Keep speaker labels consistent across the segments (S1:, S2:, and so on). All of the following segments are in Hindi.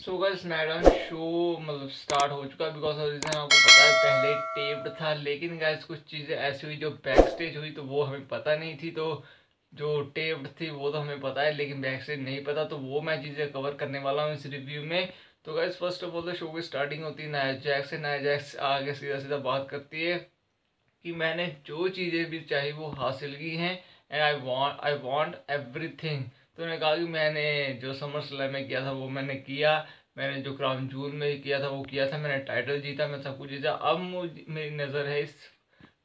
S1: सो गाइस मैडम शो मतलब स्टार्ट हो चुका बिकॉज़ रीज़न आपको पता है, पहले टेप्ड था, लेकिन गाइस कुछ चीज़ें ऐसी हुई जो बैक स्टेज हुई तो वो हमें पता नहीं थी तो जो टेप्ड थी वो तो हमें पता है, लेकिन बैक स्टेज नहीं पता तो वो मैं चीज़ें कवर करने वाला हूँ इस रिव्यू में। तो गाइस फ़र्स्ट ऑफ़ ऑल तो शो की स्टार्टिंग होती है नया जैक से। नया जैक आगे सीधा सीधा बात करती है कि मैंने जो चीज़ें भी चाही वो हासिल की हैं and I want I want everything तो उन्होंने कहा कि मैंने जो समर स्लैम में किया था वो मैंने किया, मैंने जो क्राउन जूल में किया था वो किया था, मैंने टाइटल जीता, मैं सब कुछ जीता। अब मेरी नज़र है इस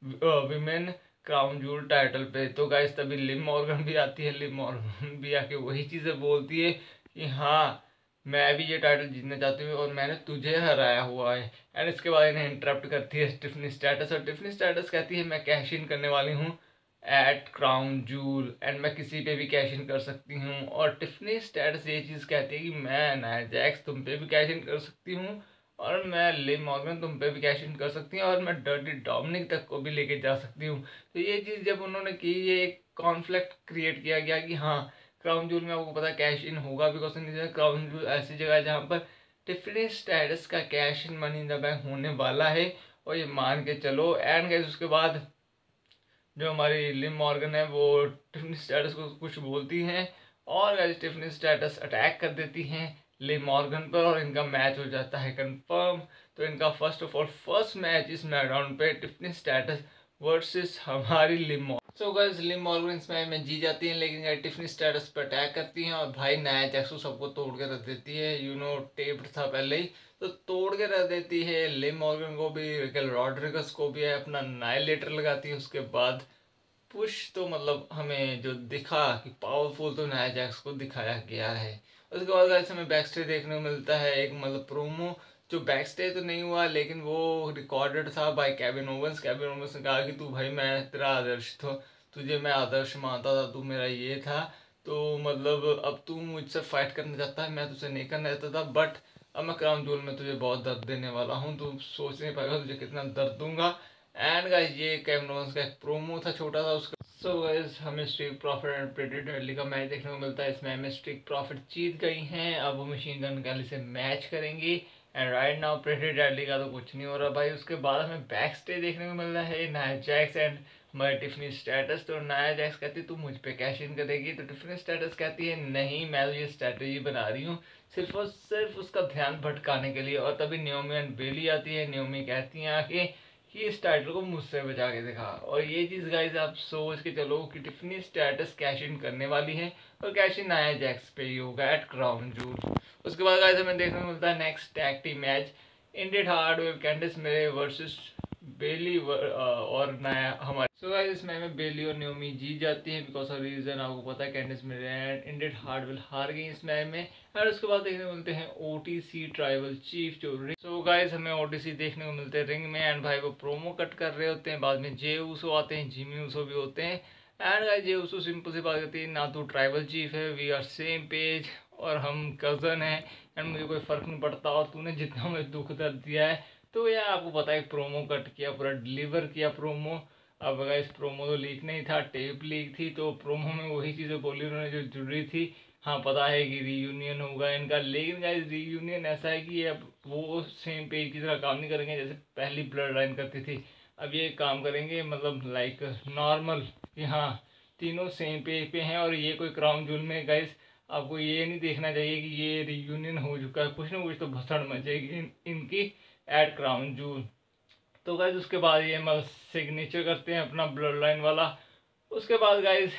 S1: विमेन क्राउन जूल टाइटल पे। तो गाइस तभी लिम मॉर्गन भी आती है। लिम मॉर्गन भी आके वही चीज़ें बोलती है कि हाँ मैं भी ये टाइटल जीतना चाहती हूँ और मैंने तुझे हराया हुआ है। एंड इसके बाद इन्हें इंटरप्ट करती है टिफनी स्टेटस और टिफनी स्टेटस कहती है, मैं कैश इन करने वाली हूँ। एट क्राउन जूल एंड मैं किसी पे भी कैश इन कर सकती हूँ। और टिफनी स्टेटस ये चीज़ कहती है कि मैं नया जैक्स तुम पे भी कैश इन कर सकती हूँ, और मैं ले मॉर्गन तुम पे भी कैश इन कर सकती हूँ, और मैं डर्टी डोमिनिक तक को भी लेके जा सकती हूँ। तो ये चीज़ जब उन्होंने की, ये एक कॉन्फ्लिक्ट क्रिएट किया गया कि हाँ क्राउन जूल में आपको पता कैश इन होगा बिकॉज़ क्राउन जूल ऐसी जगह है जहाँ पर टिफनी स्टेटस का cash in money in the bank होने वाला है, और ये मान के चलो। एंड गैस उसके बाद जो हमारी लिम ऑर्गन है, वो टिफ़िन स्टेटस को कुछ बोलती हैं और टिफ़िन स्टेटस अटैक कर देती हैं लिम ऑर्गन पर और इनका मैच हो जाता है कंफर्म तो इनका first of all first match इस मैकडाउन पे टिफ़िन स्टेटस वर्सेस हमारी Liv so girls Liv Morgan इस मैच में जी जाती हैं, लेकिन टिफनी स्टेटस पर अटैक करती हैं और भाई नया जैक्सो सबको तोड़ के रख देती है। यू नो टेप्ड था पहले ही। तो तोड़ के रख देती है। लिम मॉर्गन को भी रिकल रॉड्रिगस को भी है। अपना नाइलेटर लगाती है उसके बाद। पुश तो मतलब हमें जो दिखा कि पावरफुल तो नया जैक्स को दिखाया गया है। उसके बाद गाइस हमें बैक देखने को मिलता है। एक मतलब प्रोमो जो बैक स्टेज तो नहीं हुआ, लेकिन वो रिकॉर्डेड था by Kevin Owens Kevin Owens ने कहा कि तू भाई, मैं तेरा आदर्श था, तुझे मैं आदर्श मानता था, तू मेरा ये था। तो मतलब अब तू मुझसे फाइट करना चाहता है, मैं तुझसे नहीं करना चाहता था बट अब मैं क्राउन जोल में तुझे बहुत दर्द देने वाला हूँ, तू सोच नहीं पाएगा तुझे कितना दर्द दूँगा। एंड गाइस ये कैमरोन्स का एक प्रोमो था, छोटा सा उसका। सो गाइस हमें Street Profit and Pretty Deadly का मैच देखने को मिलता है। इसमें हमें स्ट्रीक प्रॉफिट जीत गई हैं, अब वो मशीन गन गैली से मैच करेंगी। And right now Pretty Deadly का तो कुछ नहीं हो रहा भाई। उसके बाद हमें बैक स्टे देखने को मिल रहा है नाया जैक्स एंड हमारी टिफनी स्टेटस तो नाया जैक्स कहती है, तू मुझ पे कैश इन करेगी? तो टिफनी स्टेटस कहती है, नहीं, मैं तो ये स्ट्रेटजी बना रही हूँ। सिर्फ़ और सिर्फ़ उसका ध्यान भटकाने के लिए। और तभी न्योमी एंड बेली आती है। न्योमी कहती हैं आके कि इस टाइटल को मुझसे बचा के दिखा। और ये चीज़ गाइज़ आप सोच के चलो कि टिफनी स्टेटस कैश इन करने वाली है। और कैश इन नाया जैक्स पे ही होगा एट क्राउन जूल उसके बाद गाइज़ हमें देखने को मिलता है नेक्स्ट टैग टीम मैच इंडियड हार्ड वेव कैंडिस मेरे वर्सेस बेली और नया हमारे सो गाइस इस मैच में बेली और न्योमी जीत जाती हैं बिकॉज़ ऑफ़ रीजन आपको पता है कैंडिस मेरे एंड इंडियड हार्डवेल हार गई इस मैच में. और उसके बाद देखने को मिलते हैं O T C tribal chief जो रिंग सो गाइस हमें ओ टी सी देखने को मिलते हैं रिंग में एंड भाई वो प्रोमो कट कर रहे होते हैं. बाद में जे ऊसो आते हैं जिमी ऊसो भी होते हैं. And guys Jey Uso simple सी बात करती है, ना तो ट्राइबल चीफ है वी आर सेम पेज और हम कज़न हैं एंड मुझे कोई फ़र्क नहीं पड़ता और तूने जितना मुझे दुख दर्द दिया है तो यार आपको पता है प्रोमो कट किया, पूरा डिलीवर किया प्रोमो अब अगर इस प्रोमो तो लीक नहीं था टेप लीक थी तो प्रोमो में वही चीज़ें बोली उन्होंने जो जुड़ी थी। हाँ पता है कि रीयूनियन होगा इनका, लेकिन गाइस रीयूनियन ऐसा है कि अब वो सेम पेज की तरह काम नहीं करेंगे जैसे पहली ब्लड लाइन करती थी। अब ये काम करेंगे मतलब लाइक नॉर्मल कि हाँ तीनों सेम पेज पे हैं और ये कोई क्राउन जूल में गाइस आपको ये नहीं देखना चाहिए कि ये रीयूनियन हो चुका है। कुछ ना कुछ तो भसड़ मचेगी इन, इनकी एड क्राउन जूल तो गाइज़ उसके बाद ये मतलब सिग्नेचर करते हैं अपना ब्लड लाइन वाला। उसके बाद गाइज़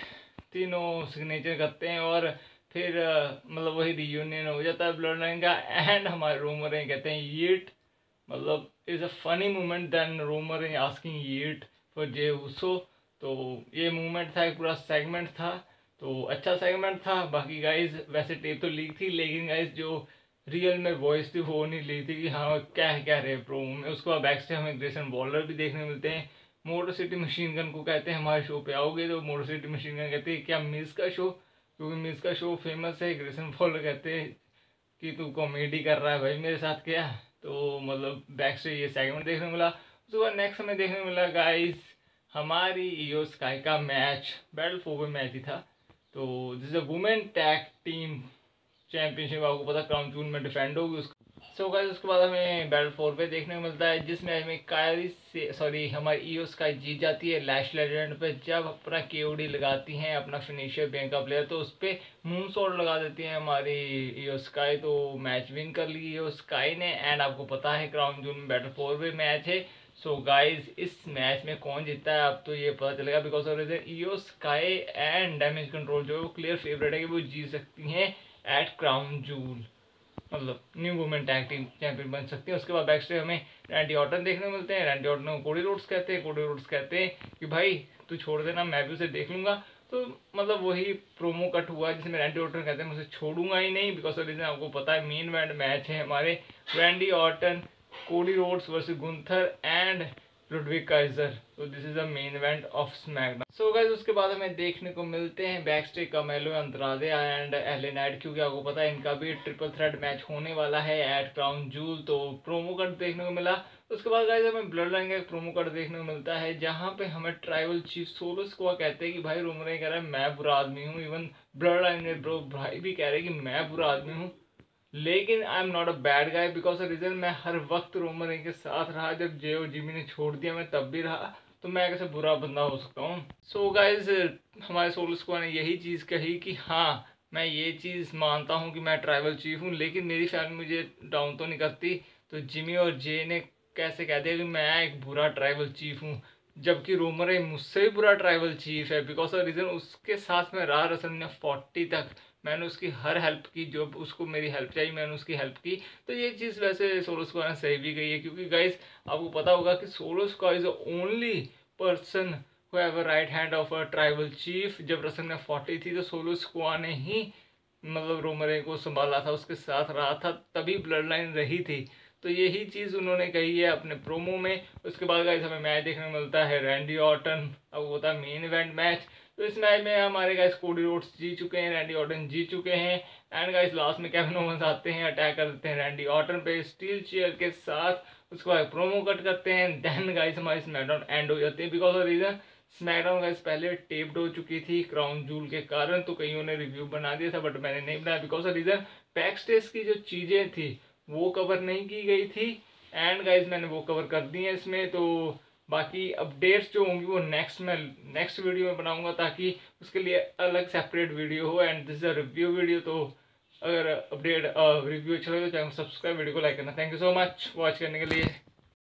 S1: तीनों सिग्नेचर करते हैं और फिर मतलब वही रियूनियन हो जाता है ब्लड लाइन का। एंड हमारे रूमर कहते हैं येट मतलब is a funny moment then Roman asking yeet for Jey Uso तो ये मूवमेंट था एक पूरा सेगमेंट था। तो अच्छा सेगमेंट था। बाकी गाइज़ वैसे टेप तो लीक थी, लेकिन गाइज़ जो रियल में वॉइस थी, वो नहीं ली थी कि हाँ क्या है, क्या रहे प्रोमो में उसके बाद बैक से हमें ग्रेसन बॉलर भी देखने मिलते हैं। मोटर सिटी मशीन गन को कहते हैं, हमारे शो पे आओगे तो मोटर सिटी मशीन गन कहते हैं, क्या मिस का शो क्योंकि मिस का शो फ़ेमस है ग्रेसन बॉलर कहते हैं कि तू कॉमेडी कर रहा है भाई मेरे साथ क्या? तो मतलब बैक से ये सेगमेंट देखने मिला। उसके बाद नेक्स्ट हमें देखने मिला गाइस हमारी ईओ स्काई का मैच बैटल फोर मैच ही था। तो अ वुमेन टैग टीम चैंपियनशिप आपको पता क्राउन जून में डिफेंड होगी उसका। सो गाइस उसके बाद हमें बैटल फोर पे देखने को मिलता है, जिसमें हमें कायरी से सॉरी हमारी ईओस का जीत जाती है लैश लेजेंड पे, जब अपना केओडी लगाती हैं, अपना फिनिशर बैंक का प्लेयर तो उस पर मून शॉट लगा देती है हमारी ईओ स्काई तो मैच विन कर ली ईओ स्काई ने एंड आपको पता है क्राउन जून में बैटल फोर पे मैच है। सो so गाइज़ इस मैच में कौन जीतता है, अब तो ये पता चलेगा because of reason Iyo Sky and Damage Control जो है वो क्लियर फेवरेट है कि वो जीत सकती हैं एट क्राउन जूल मतलब new women tag team champion बन सकती है। उसके बाद बैक स्टेज हमें रैंडी ऑर्टन देखने को मिलते हैं। रैंडी ऑर्टन को कोडी रोड्स कहते हैं। कोडी रोड्स कहते हैं कि भाई, तू छोड़ देना, मैं भी उसे देख लूँगा। तो मतलब वही प्रोमो कट हुआ जिसमें रैंडी ऑर्टन कहते हैं। मैं उसे छोड़ूँगा ही नहीं बिकॉज़ ऑफ़ रीजन आपको पता है मेन मैच है हमारे। Randy Orton Cody Rhodes versus Gunther and Ludwig Kaiser तो this is the main event of SmackDown so guys उसके बाद हमें देखने को मिलते हैं backstage Carmelo Andrade and L A Knight क्योंकि आपको पता है इनका भी ट्रिपल थ्रेड मैच होने वाला है एट क्राउन जूल तो प्रोमो कार्ड देखने को मिला। उसके बाद गाइस हमें ब्लड लाइन का एक प्रोमो कार्ड देखने को मिलता है, जहाँ पे हमें ट्राइबल चीफ सोलोस को कहते हैं कि, भाई रूमरे कह रहा है, मैं बुरा आदमी हूँ इवन ब्लड लाइन में ब्रो भाई भी कह रहे हैं कि, मैं बुरा आदमी हूँ। लेकिन I am not a bad guy because reason मैं हर वक्त रोमन के साथ रहा, जब जे और जिमी ने छोड़ दिया, मैं तब भी रहा तो मैं कैसे बुरा बंदा हो सकता हूँ? सो गाइज़ हमारे सोल स्क्वाड ने यही चीज़ कही कि हाँ मैं ये चीज़ मानता हूँ कि मैं ट्राइबल चीफ हूँ, लेकिन मेरी फैमिली मुझे डाउन तो नहीं करती। तो जिमी और जे ने कैसे कह दिया कि मैं एक बुरा ट्राइबल चीफ हूँ, जबकि रोमर मुझसे भी बुरा ट्राइबल चीफ है बिकॉज़ ऑफ़ रीज़न उसके साथ में रहा रसल ने फोर्टी तक। मैंने उसकी हर हेल्प की, जो उसको मेरी हेल्प चाहिए, मैंने उसकी हेल्प की। तो ये चीज़ वैसे सोलोस को सही भी गई है, क्योंकि गाइज़ आपको पता होगा कि सोलो का is only person who have right hand of a tribal chief जब रसन में फोर्टी थी तो सोलो को ने ही मतलब रोमरे को संभाला था, उसके साथ रहा था, तभी ब्लड लाइन रही थी। तो यही चीज़ उन्होंने कही है अपने प्रोमो में। उसके बाद गाइस हमें मैच देखने को मिलता है रैंडी ऑर्टन अब होता है मेन इवेंट मैच तो इस मैच में हमारे गाइस कोडी रोड्स जी चुके हैं रैंडी ऑर्टन जी चुके हैं एंड गाइस लास्ट में कैविन ओवंस आते हैं अटैक कर देते हैं रैंडी ऑर्टन पे स्टील चेयर के साथ उसके बाद प्रोमो कट करते हैं देन गाइस हमारी स्मैकडाउन एंड हो जाती है because of reason SmackDown guys पहले टेप्ड हो चुकी थी क्राउन जूल के कारण तो कईयों ने रिव्यू बना दिया था बट मैंने नहीं बनाया because of reason back stage की जो चीज़ें थी वो कवर नहीं की गई थी एंड गाइज़ मैंने वो कवर कर दी है इसमें तो बाकी अपडेट्स जो होंगी वो नेक्स्ट में नेक्स्ट वीडियो में बनाऊँगा ताकि उसके लिए अलग सेपरेट वीडियो हो एंड दिस रिव्यू वीडियो तो अगर अपडेट रिव्यू अच्छा लगे तो चैनल सब्सक्राइब वीडियो को लाइक करना। Thank you so much watch करने के लिए।